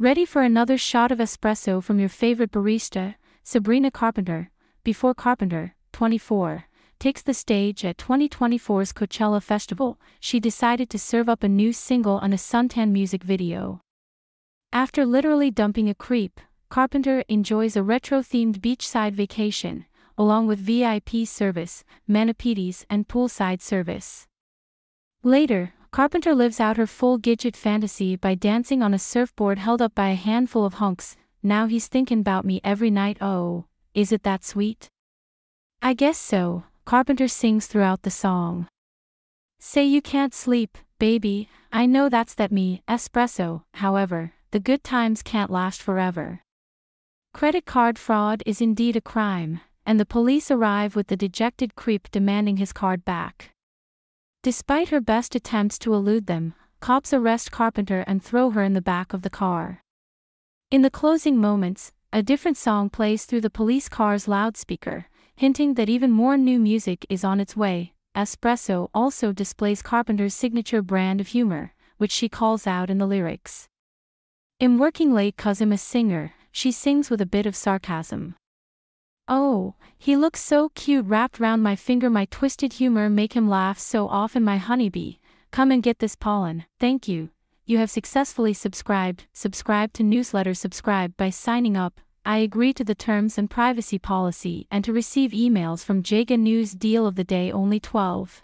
Ready for another shot of espresso from your favorite barista, Sabrina Carpenter, before Carpenter, 24, takes the stage at 2024's Coachella Festival, she decided to serve up a new single on a suntan music video. After literally dumping a creep, Carpenter enjoys a retro-themed beachside vacation, along with VIP service, mani-pedis and poolside service. Later, Carpenter lives out her full Gidget fantasy by dancing on a surfboard held up by a handful of hunks, now he's thinking about me every night oh, is it that sweet? I guess so, Carpenter sings throughout the song. Say you can't sleep, baby, I know that's that me, espresso, however, the good times can't last forever. Credit card fraud is indeed a crime, and the police arrive with the dejected creep demanding his card back. Despite her best attempts to elude them, cops arrest Carpenter and throw her in the back of the car. In the closing moments, a different song plays through the police car's loudspeaker, hinting that even more new music is on its way. Espresso also displays Carpenter's signature brand of humor, which she calls out in the lyrics. In Working Late cause I'm a singer, she sings with a bit of sarcasm. Oh, he looks so cute wrapped round my finger my twisted humor make him laugh so often my honeybee, come and get this pollen, thank you. You have successfully subscribed, subscribe to newsletter subscribe by signing up, I agree to the terms and privacy policy and to receive emails from Jaga News deal of the day only 12.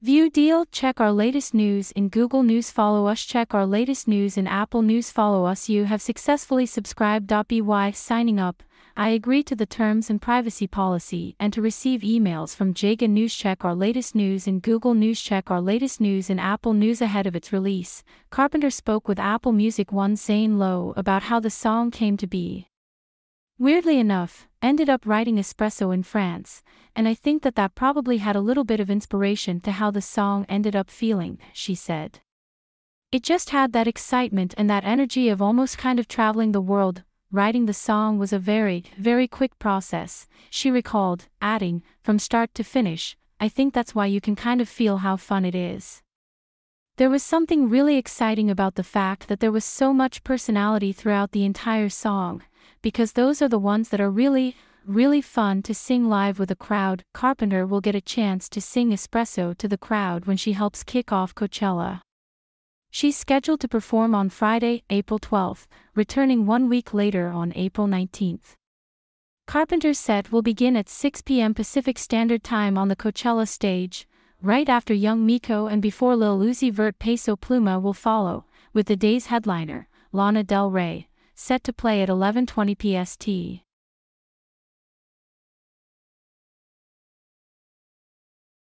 View deal check our latest news in Google News follow us check our latest news in Apple News follow us you have successfully subscribed. By signing up I agree to the terms and privacy policy and to receive emails from Jaga News. Check our latest news in Google News. Check our latest news in Apple News ahead of its release. Carpenter spoke with Apple Music One Zane Lowe about how the song came to be. Weirdly enough, ended up writing Espresso in France, and I think that that probably had a little bit of inspiration to how the song ended up feeling, she said. It just had that excitement and that energy of almost kind of traveling the world, writing the song was a very, very quick process, she recalled, adding, from start to finish, I think that's why you can kind of feel how fun it is. There was something really exciting about the fact that there was so much personality throughout the entire song, because those are the ones that are really, really fun to sing live with a crowd. Carpenter will get a chance to sing Espresso to the crowd when she helps kick off Coachella. She's scheduled to perform on Friday, April 12, returning one week later on April 19. Carpenter's set will begin at 6 p.m. Pacific Standard Time on the Coachella stage, right after Young Miko and before Lil Uzi Vert Peso Pluma will follow, with the day's headliner, Lana Del Rey, set to play at 11:20 PST.